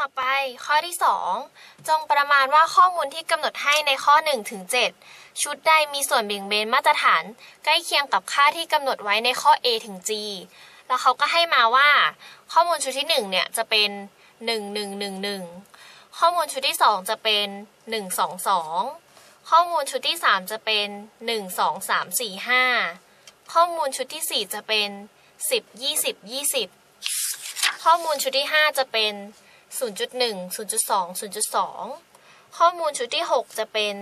ต่อไปข้อที่ 2 จงประมาณว่าข้อมูลที่กำหนดให้ในข้อ1ถึง7ชุดใดมีส่วนเบี่ยงเบนมาตรฐาน ใกล้เคียงกับค่าที่กำหนดไว้ในข้อ A ถึง G แล้วเขาก็ให้มาว่า ข้อมูลชุดที่1เนี่ยจะเป็น 1111 ข้อมูลชุดที่ 2 จะเป็น 122 ข้อมูลชุดที่ 3 จะเป็น 1 2 3 4 5 ข้อมูลชุดที่ 4 จะเป็น 10 20 20 ข้อมูลชุดที่ 5 จะเป็น 0.1 0.2 0.2 ข้อมูลชุดที่ 6 จะเป็น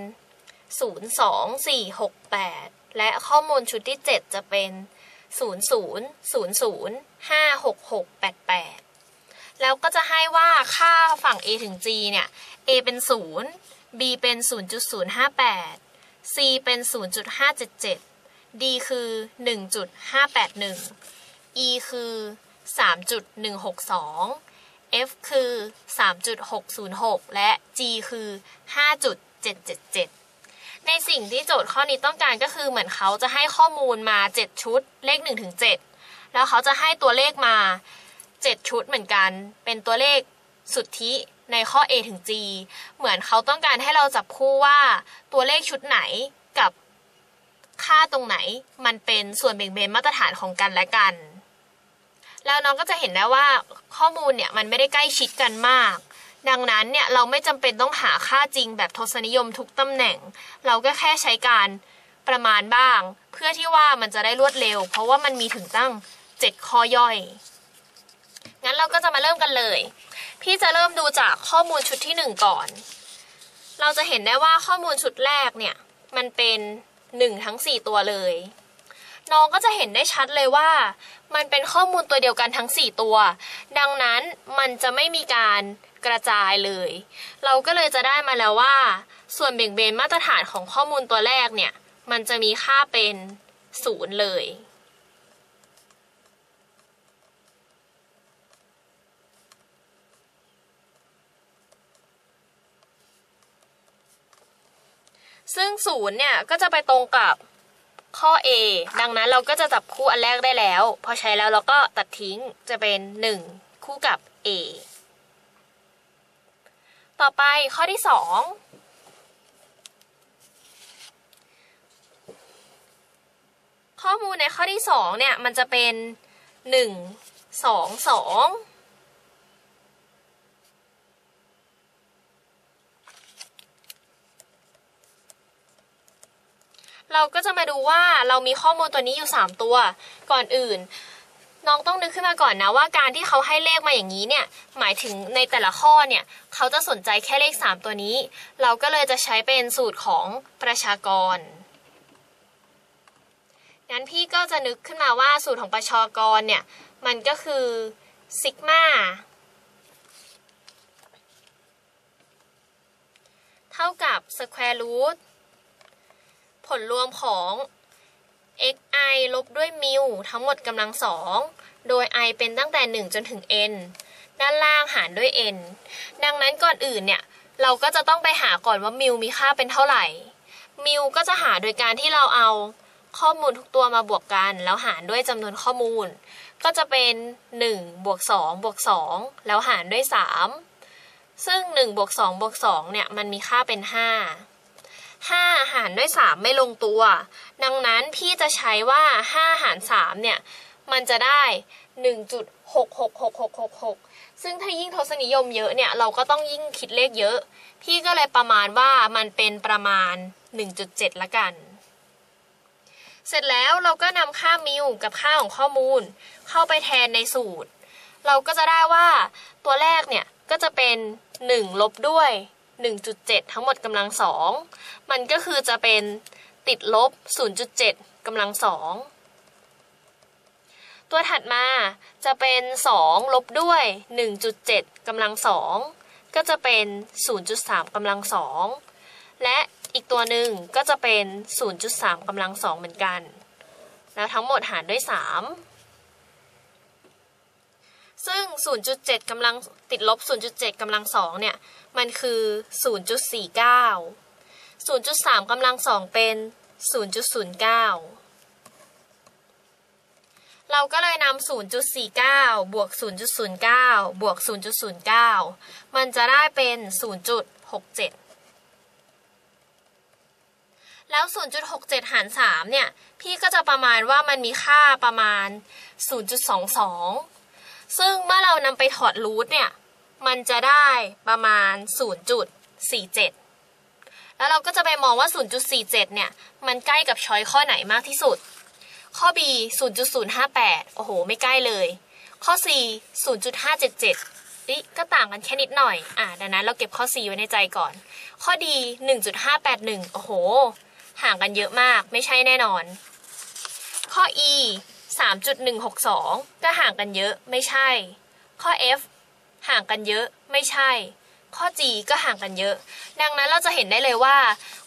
0 2 4 6 8 และข้อมูลชุดที่ 7 จะเป็น 0 0 0 0 5 6 6 8 8 แล้วก็จะให้ว่าค่าฝั่ง a ถึง g เนี่ย a เป็น 0 b เป็น 0.058 c เป็น 0.577 d คือ 1.581 e คือ 3.162 F คือ 3.606 และ G คือ 5.777 ในสิ่งที่โจทย์ข้อนี้ต้องการก็คือเหมือนเขาจะให้ข้อมูลมา 7 ชุด เลข 1 ถึง 7 แล้วเขาจะให้ตัวเลขมา 7 ชุดเหมือนกัน เป็นตัวเลขสุทธิในข้อ A ถึง G เหมือนเขาต้องการให้เราจับคู่ว่าตัวเลขชุดไหนกับค่าตรงไหนมันเป็นส่วนเบี่ยงเบนมาตรฐานของกันและกัน แล้วน้องก็จะเห็นได้ว่าข้อมูลเนี่ยมันไม่ได้ใกล้ชิดกันมาก ดังนั้นเนี่ยเราไม่จำเป็นต้องหาค่าจริงแบบทศนิยมทุกตำแหน่ง เราก็แค่ใช้การประมาณบ้าง เพื่อที่ว่ามันจะได้รวดเร็ว เพราะว่ามันมีถึงตั้ง 7 ข้อย่อยงั้นเราก็จะมาเริ่มกันเลย พี่จะเริ่มดูจากข้อมูลชุดที่ 1 ก่อน เราจะเห็นได้ว่าข้อมูลชุดแรกเนี่ยมันเป็น 1 ทั้ง 4 ตัวเลย น้องก็จะเห็นได้ชัดเลยว่า มันเป็นข้อมูลตัวเดียวกันทั้ง 4 ตัว ดังนั้นมันจะไม่มีการกระจายเลย เราก็เลยจะได้มาแล้วว่า ส่วนเบี่ยงเบนมาตรฐานของข้อมูลตัวแรกเนี่ย มันจะมีค่าเป็นศูนย์เลย ซึ่งศูนย์เนี่ยก็จะไปตรงกับ ข้อ A ดังนั้นเราก็จะจับคู่อันแรกได้แล้ว พอใช้แล้วเราก็ตัดทิ้งจะเป็น 1 คู่กับ A ต่อไปข้อที่ 2 ข้อมูลในข้อที่ 2 เนี่ย มันจะเป็น 1 2 2เราก็จะมาดู ว่าเรามีข้อมูลตัวนี้อยู่ 3 ตัวก่อนอื่น น้องต้องนึกขึ้นมาก่อนนะว่าการที่เขาให้เลขมาอย่างนี้เนี่ยหมายถึงในแต่ละข้อเนี่ยเขาจะสนใจแค่เลข 3 ตัวนี้ เราก็เลยจะใช้เป็นสูตรของประชากรงั้นพี่ก็จะนึกขึ้นมาว่าสูตรของประชากรเนี่ยมันก็คือซิกมาเท่ากับสแควร์รูท ลรวมของ xi ลบด้วยมิวทั้งหมดกำลังสอง โดย i เป็นตั้งแต่ 1 จนถึง n ด้านล่างหารด้วย n ดังนั้นก่อนอื่นเนี่ย เราก็จะต้องไปหาก่อนว่ามิวมีค่าเป็นเท่าไหร่ มิวก็จะหาโดยการที่เราเอาข้อมูลทุกตัวมาบวกกัน แล้วหารด้วยจำนวนข้อมูล ก็จะเป็น1บวก2บวก2แล้วหารด้วย 3 ซึ่ง1บวก2บวก2เนี่ยมันมีค่าเป็น 5 5 หารด้วย 3 ไม่ลงตัว ดังนั้นพี่จะใช้ว่า 5 หาร 3 เนี่ย มันจะได้ 1.66666 ซึ่งถ้ายิ่งทศนิยมเยอะเนี่ย เราก็ต้องยิ่งคิดเลขเยอะ พี่ก็เลยประมาณว่ามันเป็นประมาณ 1.7 ละกัน เสร็จแล้วเราก็นำค่ามิวกับค่าของข้อมูล เข้าไปแทนในสูตร เราก็จะได้ว่าตัวแรกเนี่ยก็จะเป็น 1 ลบด้วย 1.7 ทั้งหมดกำลังสองมันก็คือจะเป็นติดลบ 0.7กำลังสองตัวถัดมาจะเป็น 2 ลบด้วย 1.7กำลังสองก็จะเป็น 0.3กำลังสองและอีกตัวหนึ่งก็จะเป็น 0.3กำลังสองเหมือนกัน แล้วทั้งหมดหารด้วย 3 ซึ่ง 0.7กำลังติดลบ 0.7กำลังสองเนี่ย มันคือ 0.49 0.3กำลังสองเป็น 0.09 เราก็เลยนำ0.49 บวก 0.09 บวก 0.09 มันจะได้เป็น 0.67 แล้ว 0.67 หาร 3 เนี่ย พี่ก็จะประมาณว่ามันมีค่าประมาณ 0.22 ซึ่งเมื่อเรานำไปถอดรูทเนี่ย มันจะได้ประมาณ 0.47 แล้วเราก็จะไปมองว่า 0.47 เนี่ย มันใกล้กับช้อยข้อไหนมากที่สุด ข้อ B 0.058 โอ้โห ไม่ใกล้เลย ข้อ C 0.577อิก็ต่างกันแค่นิดหน่อย อ่าดังนั้นเราเก็บข้อ C ไว้ในใจก่อน ข้อ D 1.581 โอ้โห ห่างกันเยอะมาก ไม่ใช่แน่นอน ข้อ E 3.162 ก็ห่างกันเยอะไม่ใช่ ข้อ F ห่างกันเยอะไม่ใช่ ข้อ G ก็ห่างกันเยอะ ดังนั้นเราจะเห็นได้เลยว่า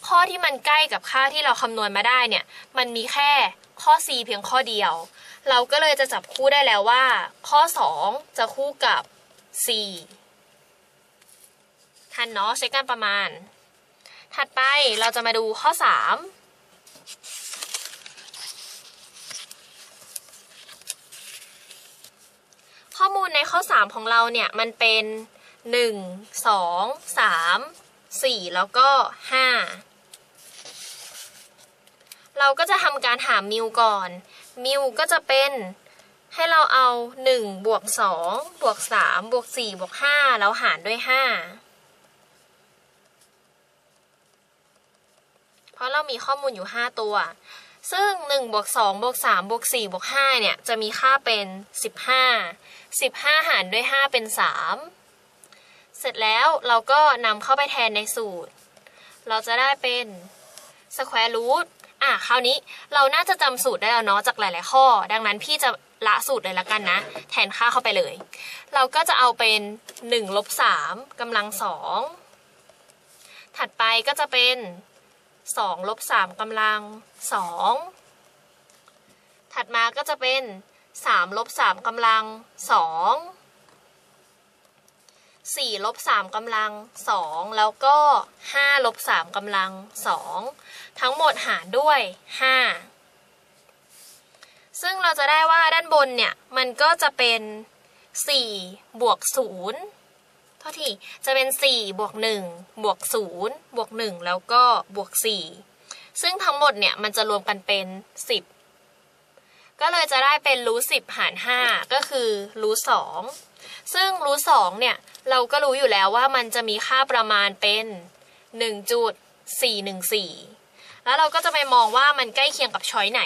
ข้อที่มันใกล้กับค่าที่เราคำนวณมาได้เนี่ยมันมีแค่ข้อ C เพียงข้อเดียว เราก็เลยจะจับคู่ได้แล้วว่า ข้อ 2 จะคู่กับ C ทันเนาะใช้การประมาณ ถัดไปเราจะมาดูข้อ 3 ข้อมู ลในข้อ 3 ของเราเนี่ย มันเป็น 1 2 3 4 แล้วก็ 5 เราก็จะทำการหามิวก่อน มิวก็จะเป็นให้เราเอา 1 บวก 2 บวก 3 บวก 4 บวก 5 แล้วหารด้วย 5 เพราะเรามีข้อมูลอยู่ 5 ตัว ซึ่ง1บวก2บวก3บวก4บวก5เนี่ยจะมีค่าเป็น 15 15 หารด้วย 5 เป็น 3 เสร็จแล้วเราก็นำเข้าไปแทนในสูตร เราจะได้เป็น square root อะคราวนี้เราน่าจะจำสูตรได้แล้วเนาะจากหลาย ๆ ข้อ ดังนั้นพี่จะละสูตรเลยละกันนะ แทนค่าเข้าไปเลย เราก็จะเอาเป็น1ลบ3กำลัง2ถัดไปก็จะเป็น 2ลบ3กำลัง 2 ถัดมาก็จะเป็น 3 ลบ 3กำลัง 2 4 ลบ 3กำลัง 2 แล้วก็ 5 ลบ 3กำลัง 2 ทั้งหมดหารด้วย 5 ซึ่งเราจะได้ว่าด้านบนเนี่ย มันก็จะเป็น 4 บวก 0 ท่าที่จะเป็น 4 บวก 1 บวก 0 บวก 1 แล้วก็บวก 4 ซึ่งทั้งหมดเนี่ยมันจะรวมกันเป็น 10 ก็เลยจะได้เป็นรูท10 หาร 5 ก็คือรูท2ซึ่งรูท2เนี่ย เราก็รู้อยู่แล้วว่ามันจะมีค่าประมาณเป็น 1.414 แล้วเราก็จะไปมองว่ามันใกล้เคียงกับช้อยไหน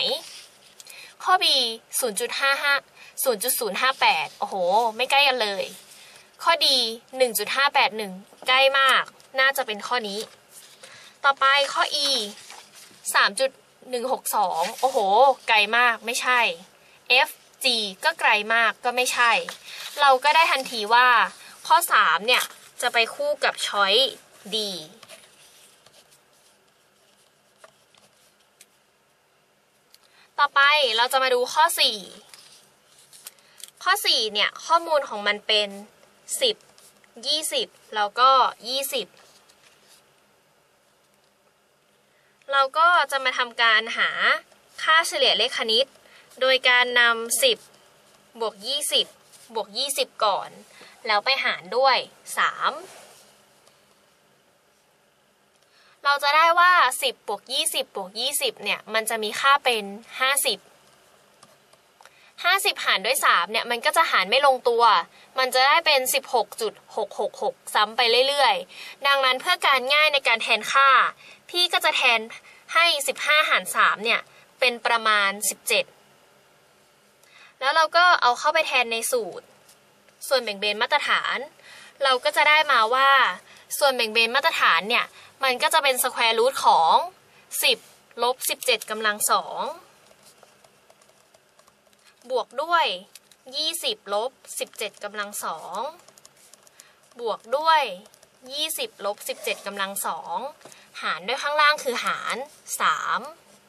ข้อ B 0.55 0.058 โอ้โห ไม่ใกล้กันเลย ข้อดี 1.581 ใกล้มาก น่าจะเป็นข้อนี้ ต่อไปข้อ E 3.162 โอ้โห ไกลมากไม่ใช่ F G ก็ไกลมากก็ไม่ใช่ เราก็ได้ทันทีว่า ข้อ 3 เนี่ย จะไปคู่กับช้อย D ต่อไปเราจะมาดูข้อ 4 ข้อ 4 เนี่ย ข้อมูลของมันเป็น 10 20 แล้วก็ 20 เราก็จะมาทำการหาค่าเฉลี่ยเลขคณิต โดยการนำ10 บวก 20 บวก 20 ก่อน แล้วไปหารด้วย 3 เราจะได้ว่า 10 บวก 20 บวก 20 เนี่ย มันจะมีค่าเป็น 50 50 หารด้วย 3 เนี่ย มันก็จะหารไม่ลงตัว มันจะได้เป็น 16.666 ซ้ำไปเรื่อยๆ ดังนั้นเพื่อการง่ายในการแทนค่า พี่ก็จะแทนให้ 15 หาร 3 เนี่ย เป็นประมาณ 17 แล้วเราก็เอาเข้าไปแทนในสูตร ส่วนแบ่งเบนมาตรฐาน เราก็จะได้มาว่า ส่วนเบี่ยงเบนมาตรฐานเนี่ย มันก็จะเป็น square root ของ 10 ลบ 17กำลัง2 บวกด้วย 20 ลบ 17กำลัง2บวกด้วย 20 ลบ 17กำลัง2หารด้วยข้างล่างคือหาร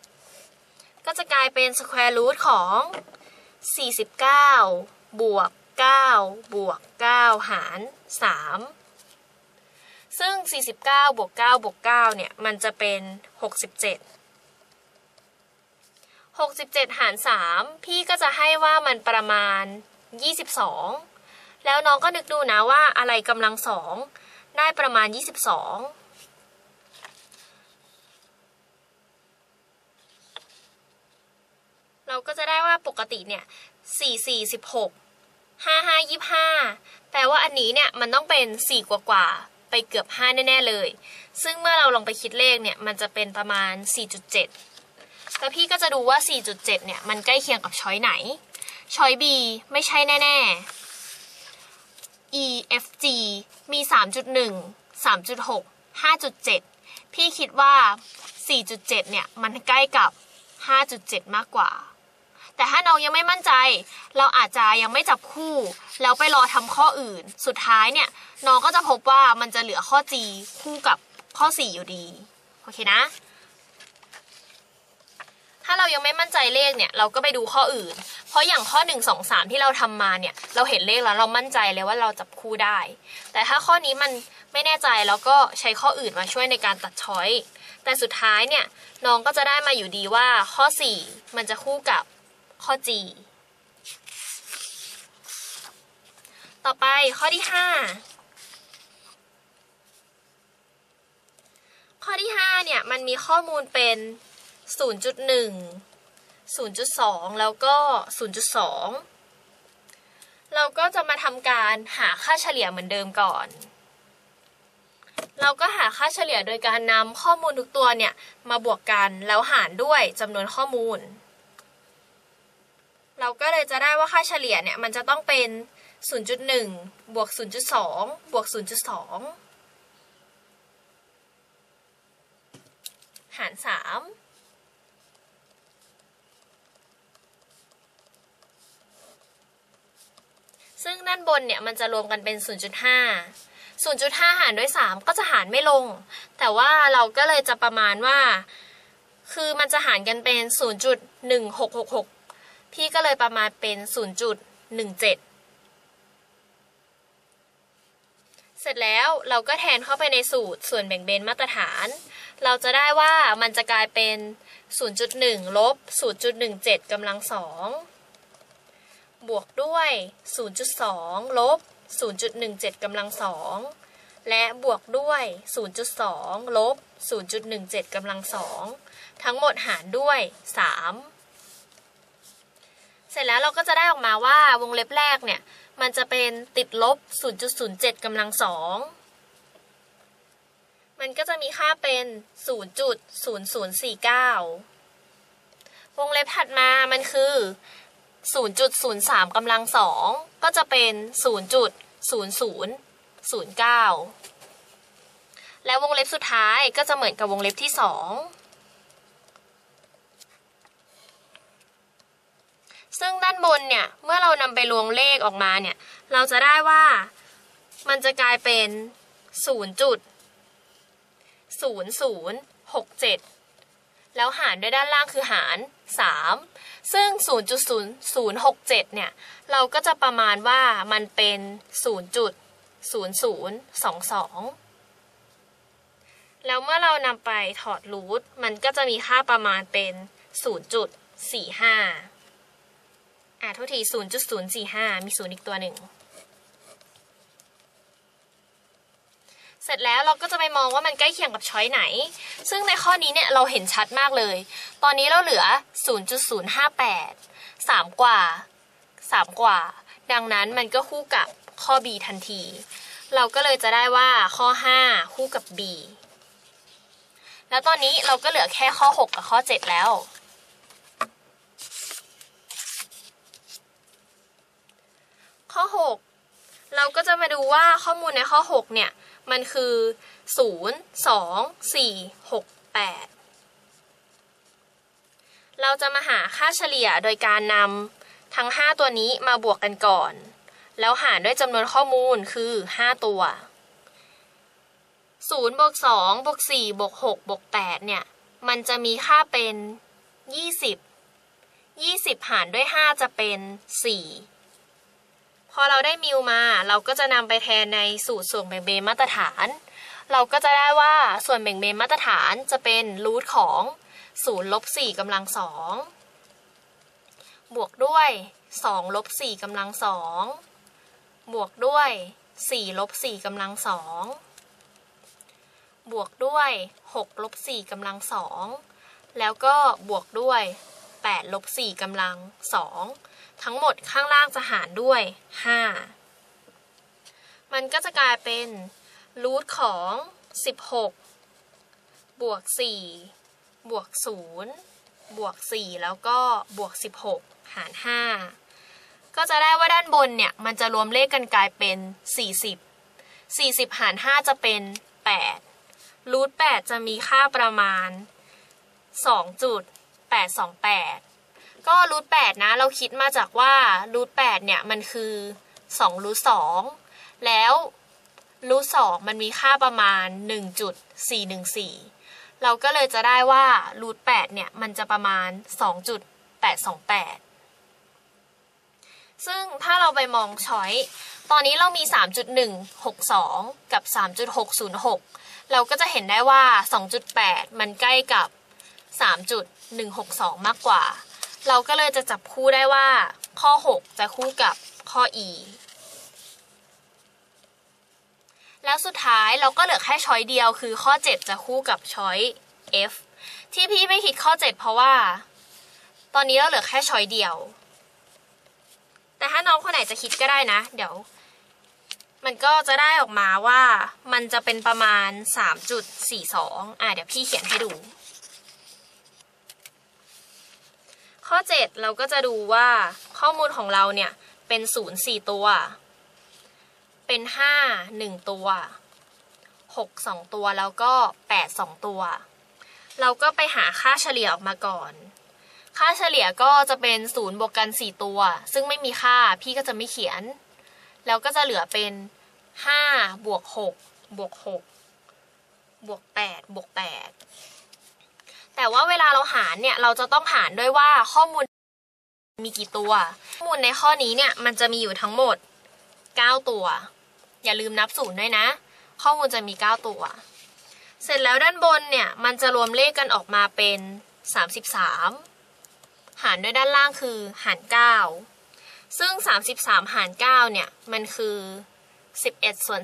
3 ก็จะกลายเป็น square root ของ 49 บวก 9 บวก 9 หาร 3 ซึ่ง 49 บวก 9 บวก 9 เนี่ย มันจะเป็น 67 67 หาร 3 พี่ก็จะให้ว่ามันประมาณ 22 แล้วน้องก็นึกดูนะว่าอะไรกำลังสองได้ประมาณ 22เราก็จะได้ว่าปกติเนี่ย4 4 16 5 5 25แปลว่าอันนี้เนี่ยมันต้องเป็น4กว่ากว่าไปเกือบ5แน่ ๆ เลย ซึ่งเมื่อเราลองไปคิดเลขเนี่ย มันจะเป็นประมาณ4.7 แล้วพี่ก็จะดูว่า 4.7 เนี่ย มันใกล้เคียงกับช้อยไหน ช้อย B ไม่ใช่แน่ ๆ E F G มี 3.1 3.6 5.7 พี่คิดว่า 4.7 เนี่ย มันใกล้กับ 5.7 มากกว่า แต่ถ้าน้องยังไม่มั่นใจ เราอาจจะยังไม่จับคู่ แล้วไปรอทำข้ออื่น สุดท้ายเนี่ย น้องก็จะพบว่ามันจะเหลือข้อ G คู่กับข้อ 4 อยู่ดี โอเคนะ ถ้าเรายังไม่มั่นใจเลขเนี่ยเราก็ไปดูข้ออื่น เพราะอย่างข้อ 1 2 3 ที่เราทำมาเนี่ยเราเห็นเลขแล้วเรามั่นใจเลยว่าเราจับคู่ได้ แต่ถ้าข้อนี้มันไม่แน่ใจแล้วก็ใช้ข้ออื่นมาช่วยในการตัดช้อยแต่สุดท้ายเนี่ยน้องก็จะได้มาอยู่ดีว่าข้อ 4 มันจะคู่กับข้อ G ต่อไปข้อที่ 5 ข้อที่ 5 เนี่ย มันมีข้อมูลเป็น 0.1 0.2 แล้วก็ 0.2 เราก็จะมาทำการหาค่าเฉลี่ยเหมือนเดิมก่อน เราก็หาค่าเฉลี่ยโดยการนำข้อมูลทุกตัวเนี่ยมาบวกกันแล้วหารด้วยจำนวนข้อมูล เราก็เลยจะได้ว่าค่าเฉลี่ยเนี่ยมันจะต้องเป็น 0.1 บวก 0.2 บวก 0.2 หาร 3 ซึ่งด้านบนเนี่ยมันจะรวมกันเป็น 0.5 0.5 หารด้วย 3 ก็จะหารไม่ลง แต่ว่าเราก็เลยจะประมาณว่า คือมันจะหารกันเป็น 0.1666 พี่ก็เลยประมาณเป็น 0.17เสร็จแล้วเราก็แทนเข้าไปในสูตรส่วนแบ่งเบนมาตรฐาน เราจะได้ว่ามันจะกลายเป็น 0.1 ลบ 0.17กำลังสอง บวกด้วย 0.2 ลบ 0.17กำลังสองและบวกด้วย 0.2 ลบ 0.17กำลังสองทั้งหมดหารด้วย 3 เสร็จแล้วเราก็จะได้ออกมาว่าวงเล็บแรกเนี่ย มันจะเป็นติดลบ 0.07กำลังสองมันก็จะมีค่าเป็น 0.0049 วงเล็บถัดมามันคือ 0.03กำลังสองก็จะเป็น 0.0009 และวงเล็บสุดท้ายก็จะเหมือนกับวงเล็บที่สองซึ่งด้านบนเนี่ย เมื่อเรานำไปรวมเลขออกมาเนี่ย เราจะได้ว่ามันจะกลายเป็น 0.0067 แล้วหารด้วยด้านล่างคือหาร 3 ซึ่ง 0.0067 เนี่ย เราก็จะประมาณว่ามันเป็น 0.0022 แล้วเมื่อเรานำไปถอดรูทมันก็จะมีค่าประมาณเป็น 0.45 อ่าทุกที 0.045 มีศูนย์อีกตัวหนึ่ง สร็จแล้วเราก็จะไปมองว่ามันใกล้เคียงกับช้อยไหน ซึ่งในข้อนี้เนี่ยเราเห็นชัดมากเลย ตอนนี้เราเหลือ 0.058 3 กว่า 3 กว่า ดังนั้นมันก็คู่กับข้อ B ทันที เราก็เลยจะได้ว่าข้อ 5 คู่กับ B แล้วตอนนี้เราก็เหลือแค่ข้อ 6 กับข้อ 7 แล้ว ข้อ 6 เราก็จะมาดูว่าข้อมูลในข้อ 6 เนี่ย มันคือ 0 2 4 6 8 เราจะมาหาค่าเฉลี่ยโดยการนำทั้ง 5 ตัวนี้มาบวกกันก่อน แล้วหารด้วยจำนวนข้อมูลคือ 5 ตัว 0บวก2บวก4บวก6บวก8เนี่ย มันจะมีค่าเป็น 20 20 หารด้วย 5 จะเป็น 4 พอเราได้มิวมาเราก็จะนำไปแทนในสูตรส่วนแบ่งเบนมาตรฐาน เราก็จะได้ว่าส่วนแบ่งเบนมาตรฐานจะเป็นรูทของ0ลบ4กำลังสองบวกด้วย2ลบ4กำลังสองบวกด้วย4ลบ4กำลังสองบวกด้วย6ลบ4กำลังสองแล้วก็บวกด้วย8ลบ4กำลังสอง ทั้งหมดข้างล่างจะหารด้วย 5 มันก็จะกลายเป็นรูทของ 16 บวก 4 บวก 0 บวก 4 แล้วก็บวก 16 หาร 5 ก็จะได้ว่าด้านบนเนี่ย มันจะรวมเลขกันกลายเป็น 40 40 หาร 5 จะเป็น 8รูท8จะมีค่าประมาณ 2.828 ก็รูท8นะ เราคิดมาจากว่ารูท8เนี่ย มันคือ2รูท2แล้วรูท2มันมีค่าประมาณ 1.414 เราก็เลยจะได้ว่ารูท8เนี่ย มันจะประมาณ 2.828 ซึ่งถ้าเราไปมองช้อย ตอนนี้เรามี 3.162 กับ 3.606 เราก็จะเห็นได้ว่า 2.8 มันใกล้กับ 3.162 มากกว่า เราก็เลยจะจับคู่ได้ว่า ข้อ 6 จะคู่กับข้อ e แล้วสุดท้ายเราก็เหลือแค่ช้อยเดียวคือข้อ 7 จะคู่กับช้อย f ที่พี่ไม่คิดข้อ 7 เพราะว่า ตอนนี้เราเหลือแค่ช้อยเดียว แต่ถ้าน้องคนไหนจะคิดก็ได้นะ เดี๋ยว มันก็จะได้ออกมาว่ามันจะเป็นประมาณ 3.42 อะเดี๋ยวพี่เขียนให้ดู ข้อ 7 เราก็จะดูว่าข้อมูลของเราเนี่ยเป็น0 4 ตัว เป็น 5 1 ตัว 6 2 ตัวแล้วก็ 8 2 ตัว เราก็ไปหาค่าเฉลี่ยออกมาก่อน ค่าเฉลี่ยก็จะเป็น0บวกกัน 4 ตัว ซึ่งไม่มีค่าพี่ก็จะไม่เขียน แล้วก็จะเหลือเป็น 5 บวก 6 บวก 6 บวก 8 บวก 8 แต่ว่าเวลาเราหารเนี่ยเราจะต้องหารด้วยว่าข้อมูลมีกี่ตัว ข้อมูลในข้อนี้เนี่ยมันจะมีอยู่ทั้งหมด 9 ตัว อย่าลืมนับศูนย์ด้วยนะ ข้อมูลจะมี 9 ตัว เสร็จแล้วด้านบนเนี่ยมันจะรวมเลขกันออกมาเป็น 33 หารด้วยด้านล่างคือหาร 9 ซึ่ง 33 หาร 9 เนี่ยมันคือ 11 ส่วน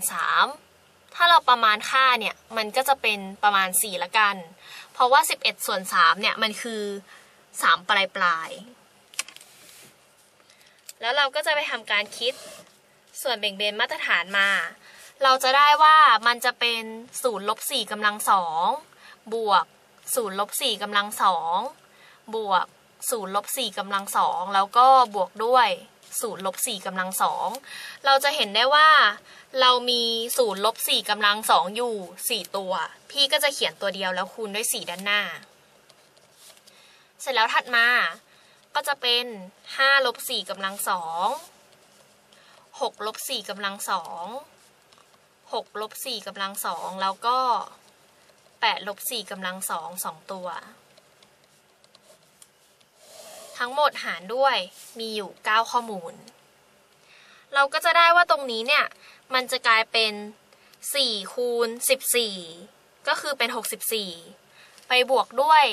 3 ถ้าเราประมาณค่าเนี่ยมันก็จะเป็นประมาณ 4 ละกัน เพราะว่า 11 ส่วน 3 เนี่ย มันคือ 3 ปลายปลาย แล้วเราก็จะไปทำการคิดส่วนแบ่งเบนมาตรฐานมา เราจะได้ว่ามันจะเป็น0ลบ4กำลัง2บวก0ลบ4กำลัง2บวก0ลบ4กำลัง2แล้วก็บวกด้วย 0ลบ4กำลัง2เราจะเห็นได้ว่า เรามี0ลบ4กำลัง2อยู่ 4 ตัว พี่ก็จะเขียนตัวเดียวแล้วคูณด้วย 4 ด้านหน้า เสร็จแล้วถัดมาก็จะเป็น5ลบ4กำลัง2 6ลบ4กำลัง2 6ลบ4กำลัง2แล้วก็8ลบ4กำลัง2 2ตัว ทั้งหมดหารด้วยมีอยู่ 9 ข้อมูล เราก็จะได้ว่าตรงนี้เนี่ย มันจะกลายเป็น 4 คูณ 14 ก็คือเป็น 64 ไปบวกด้วย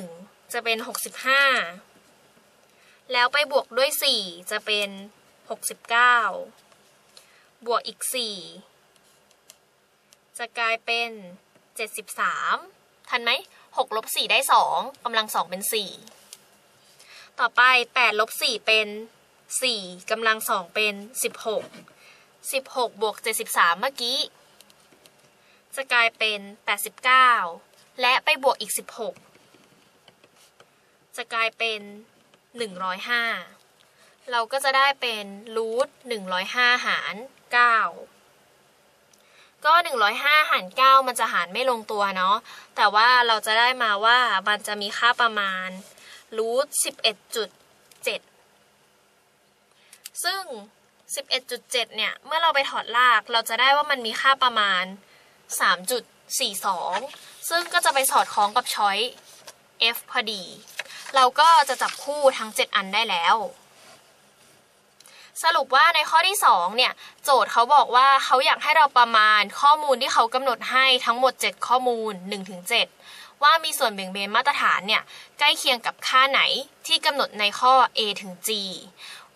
1 จะเป็น 65 แล้วไปบวกด้วย 4 จะเป็น 69 บวกอีก 4 จะกลายเป็น 73 ทันไหม6ลบ4ได้ 2กำลัง 2 เป็น 4 ต่อไป8ลบ4เป็น 4กำลัง2เป็น 16 16บวก73 เมื่อกี้ จะกลายเป็น 89 และไปบวกอีก 16 จะกลายเป็น 105 เราก็จะได้เป็นรูท105 หาร 9ก็ 105 หาร 9 มันจะหารไม่ลงตัวเนาะ แต่ว่าเราจะได้มาว่ามันจะมีค่าประมาณ รูท11.7ซึ่ง 11.7 เนี่ย เมื่อเราไปถอดราก เราจะได้ว่ามันมีค่าประมาณ 3.42 ซึ่งก็จะไปสอดคล้องกับช้อย F พอดี เราก็จะจับคู่ทั้ง 7 อันได้แล้ว สรุปว่าในข้อที่ 2 เนี่ย โจทย์เขาบอกว่าเขาอยากให้เราประมาณข้อมูลที่เขากำหนดให้ทั้งหมด 7 ข้อมูล 1-7 ว่ามีส่วนแบ่งเบนมาตรฐานเนี่ยใกล้เคียงกับค่าไหนที่กำหนดในข้อ A ถึง G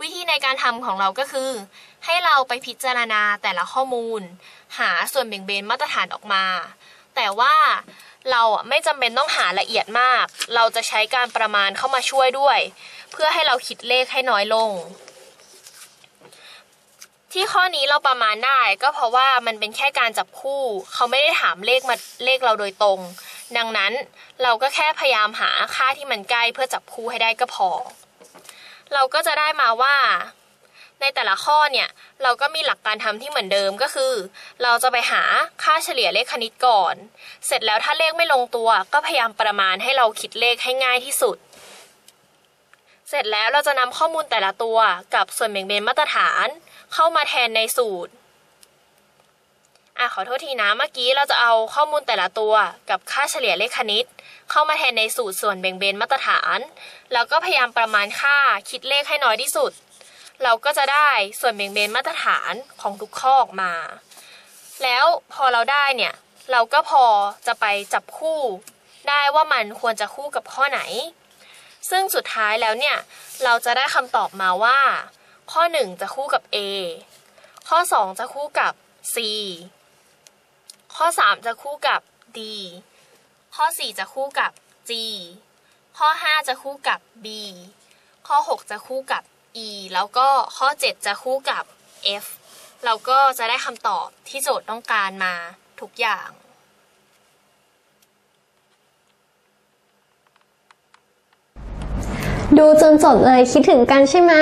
วิธีในการทำของเราก็คือ ให้เราไปพิจารณาแต่ละข้อมูล หาส่วนแบ่งเบนมาตรฐานออกมา แต่ว่าเราไม่จำเป็นต้องหาละเอียดมาก เราจะใช้การประมาณเข้ามาช่วยด้วย เพื่อให้เราคิดเลขให้น้อยลง ที่ข้อนี้เราประมาณได้ก็เพราะว่ามันเป็นแค่การจับคู่ เขาไม่ได้ถามเลขมาเลขเราโดยตรง ดังนั้นเราก็แค่พยายามหาค่าที่มันใกล้เพื่อจับคู่ให้ได้ก็พอ เราก็จะได้มาว่า ในแต่ละข้อเนี่ย เราก็มีหลักการทำที่เหมือนเดิมก็คือ เราจะไปหาค่าเฉลี่ยเลขคณิตก่อน เสร็จแล้วถ้าเลขไม่ลงตัว ก็พยายามประมาณให้เราคิดเลขให้ง่ายที่สุด เสร็จแล้วเราจะนำข้อมูลแต่ละตัวกับส่วนแบ่งเบนมาตรฐาน เข้ามาแทนในสูตร อะขอโทษทีนะเมื่อกี้เราจะเอาข้อมูลแต่ละตัวกับค่าเฉลี่ยเลขคณิต เข้ามาแทนในสูตรส่วนแบ่งเบนมาตรฐาน แล้วก็พยายามประมาณค่าคิดเลขให้น้อยที่สุด เราก็จะได้ส่วนแบ่งเบนมาตรฐานของทุกข้อออกมา แล้วพอเราได้เนี่ย เราก็พอจะไปจับคู่ ได้ว่ามันควรจะคู่กับข้อไหน ซึ่งสุดท้ายแล้วเนี่ย เราจะได้คำตอบมาว่า ข้อ 1 จะคู่กับ A ข้อ 2 จะคู่กับ C ข้อ 3 จะคู่กับ D ข้อ 4 จะคู่กับ G ข้อ 5 จะคู่กับ B ข้อ 6 จะคู่กับ E แล้วก็ข้อ 7 จะคู่กับ F เราก็จะได้คำตอบที่โจทย์ต้องการมาทุกอย่างดูจนจบเลยคิดถึงกันใช่ไหม